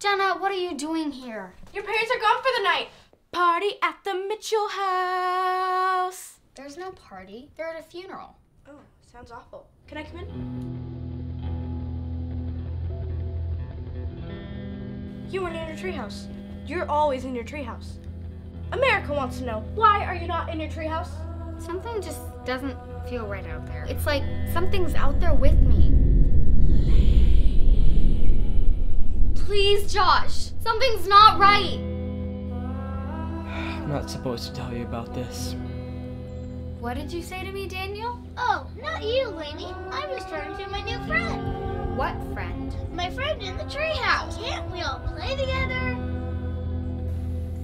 Jenna, what are you doing here? Your parents are gone for the night. Party at the Mitchell house. There's no party. They're at a funeral. Oh, sounds awful. Can I come in? You weren't in your treehouse. You're always in your treehouse. America wants to know why are you not in your treehouse? Something just doesn't feel right out there. It's like something's out there with me. Please, Josh. Something's not right. I'm not supposed to tell you about this. What did you say to me, Daniel? Oh, not you, Lainey. I was talking to my new friend. What friend? My friend in the treehouse. Can't we all play together?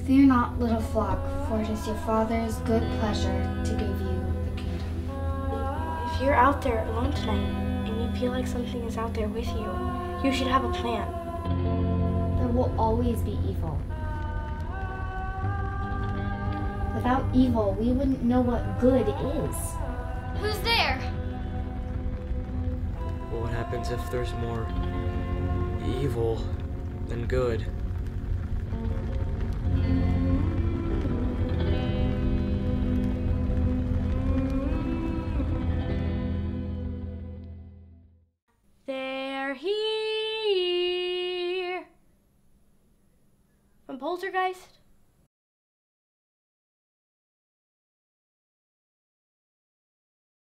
Fear not, little flock, for it is your Father's good pleasure to give you the kingdom. If you're out there alone tonight and you feel like something is out there with you, you should have a plan. There will always be evil. Without evil, we wouldn't know what good is. Who's there? Well, what happens if there's more evil than good? They're here. Poltergeist